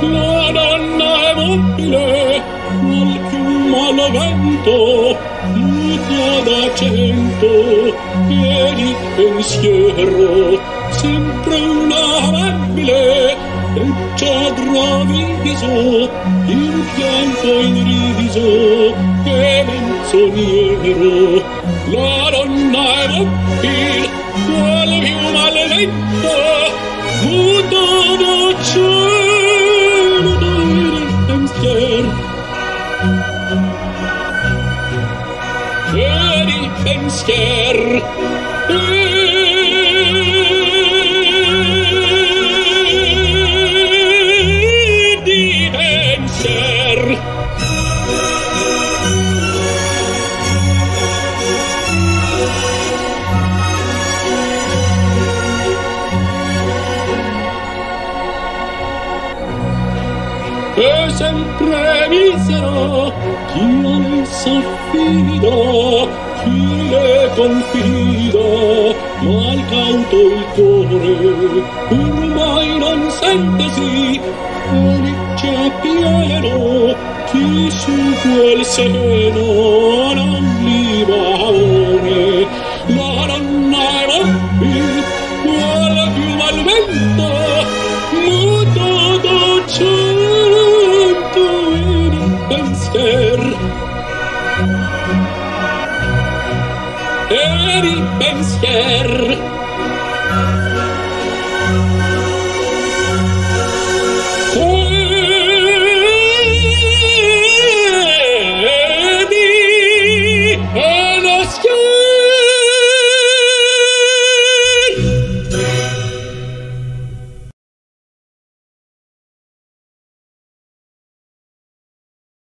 La donna è mobile, qual più malo vento, muta d'acento, e di pensiero, sempre una amabile, leggiadra viso, in pianto in riso, e menzognero. La donna è mobile, qual più malo al pensier. Di pensier. E sempre misero chi non s'affido le confido no al cauto il cuore ormai non sente sì felice pieno chi su quel seno non la donna rompi quella più er i.